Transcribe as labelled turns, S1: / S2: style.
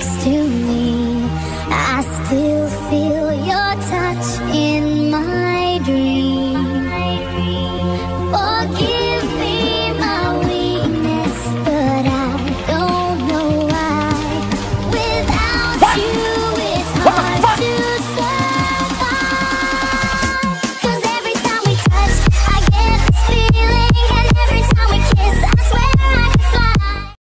S1: next to me, I still feel you.